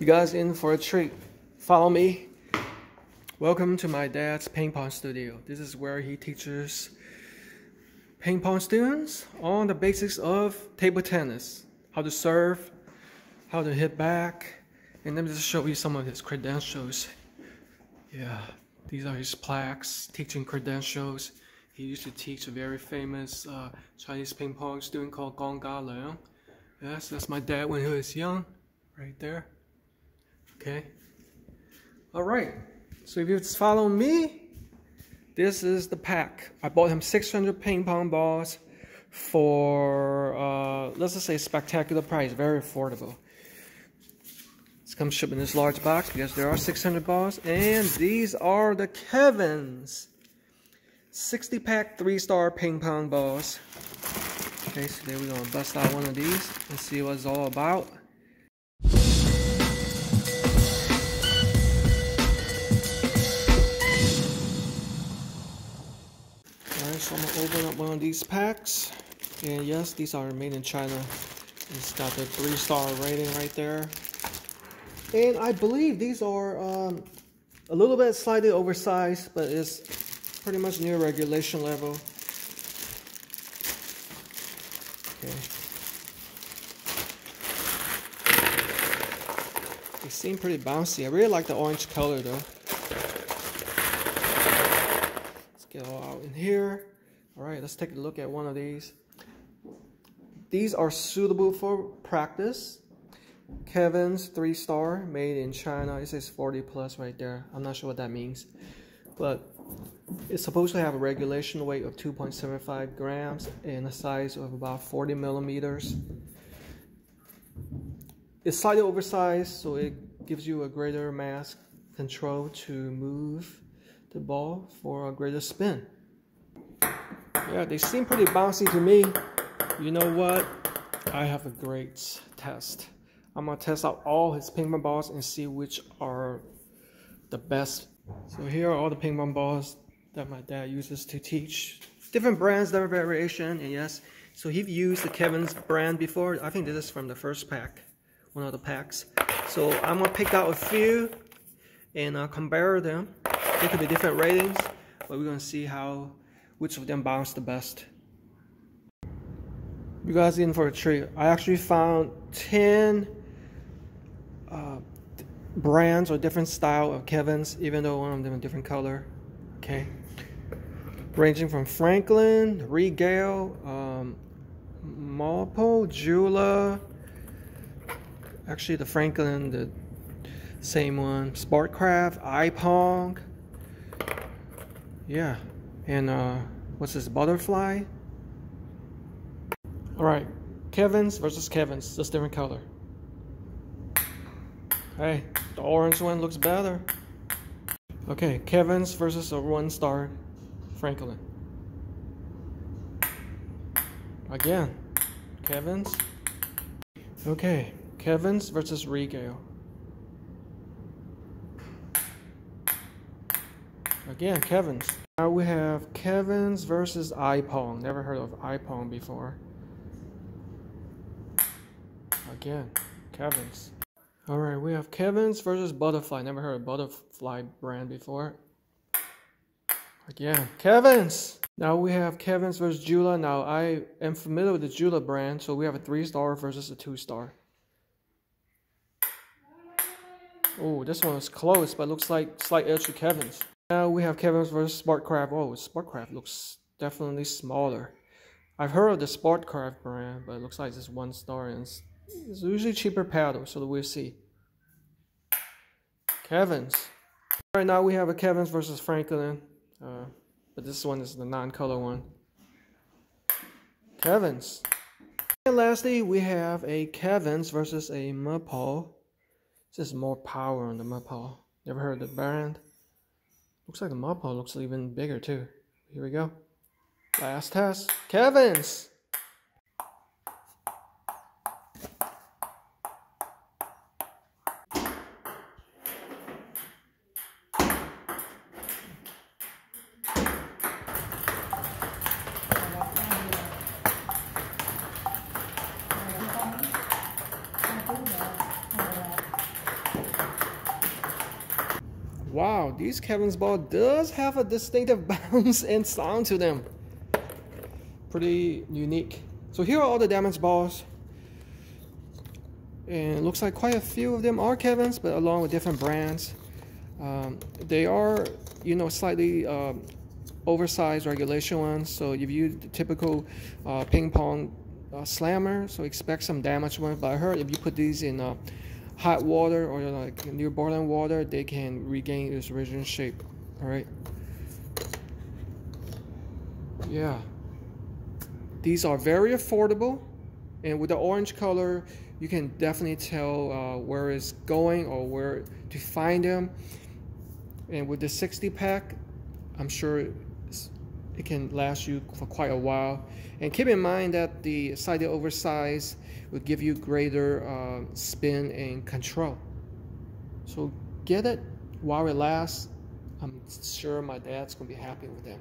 You guys in for a treat. Follow me. Welcome to my dad's ping pong studio. This is where he teaches ping pong students on the basics of table tennis. How to serve, how to hit back, and let me just show you some of his credentials. Yeah, these are his plaques, teaching credentials. He used to teach a very famous uh, Chinese ping pong student called Gong Ga Leung. Yes, that's my dad when he was young, right there. Okay. All right. So if you follow me, this is the pack. I bought him 600 ping pong balls for, uh, let's just say spectacular price, very affordable. It's come shipped in this large box because there are 600 balls. And these are the Kevenz 60 pack three star ping pong balls. Okay, so there we're gonna bust out one of these and see what it's all about. Alright, so I'm gonna open up one of these packs. And yes, these are made in China. It's got the three star rating right there. And I believe these are um, a little bit slightly oversized, but it's pretty much near regulation level. Okay. They seem pretty bouncy. I really like the orange color though. Let's get all out in here. All right, let's take a look at one of these. These are suitable for practice. Kevenz three star, made in China. It says 40 plus right there. I'm not sure what that means, but it's supposed to have a regulation weight of 2.75 grams and a size of about 40 millimeters. It's slightly oversized, so it gives you a greater mass control to move the ball for a greater spin. Yeah, they seem pretty bouncy to me. You know what? I have a great test. I'm gonna test out all his ping pong balls and see which are the best. So here are all the ping pong balls that my dad uses to teach. Different brands, different variation, and yes, so he used the Kevenz brand before. I think this is from the first pack, one of the packs. So I'm gonna pick out a few and uh, compare them. They could be different ratings, but we're gonna see how which of them bounce the best. You guys in for a treat. I actually found 10 uh, brands or different style of Kevenz, even though one of them a different color. Okay. Ranging from Franklin, Regale, um, Mapo, JOOLA. Actually, the Franklin, the same one. Sportcraft, iPong. Yeah. And uh, what's this, Butterfly? All right. Kevenz versus Kevenz, just different color. Hey, the orange one looks better. Okay, Kevenz versus a one star Franklin. Again, Kevenz. Okay, Kevenz versus Regale. Again, Kevenz. Now we have Kevenz versus iPong. Never heard of iPong before. Again, Kevenz. All right, we have Kevenz versus Butterfly. Never heard of Butterfly brand before. Again, Kevenz. Now we have Kevenz versus JOOLA. Now I am familiar with the JOOLA brand, so we have a three star versus a two star. Oh, this one is close, but looks like slight edge to Kevenz. Now we have Kevenz versus Sportcraft. Oh, Sportcraft looks definitely smaller. I've heard of the Sportcraft brand, but it looks like it's one star and it's, it's usually cheaper paddle, so we'll see. Kevenz. Right now we have a Kevenz versus Franklin, uh, but this one is the non-color one. Kevenz. And lastly, we have a Kevenz versus a Mapo. This is more power on the Mapo. Never heard of the brand? Looks like the Mapo looks even bigger too. Here we go. Last test. Kevenz. Wow, these Kevenz ball does have a distinctive bounce and sound to them. Pretty unique. So here are all the damaged balls. And looks like quite a few of them are Kevenz, but along with different brands. Um, they are, you know, slightly um, oversized regulation ones. So if you the typical uh, ping pong uh, slammer, so expect some damage ones. But I heard if you put these in uh, hot water or like near boiling water, they can regain its original shape. All right. Yeah. These are very affordable, and with the orange color, you can definitely tell uh, where it's going or where to find them. And with the 60 pack, I'm sure it can last you for quite a while. And keep in mind that the slightly oversized will give you greater uh, spin and control. So get it while it lasts. I'm sure my dad's gonna be happy with that.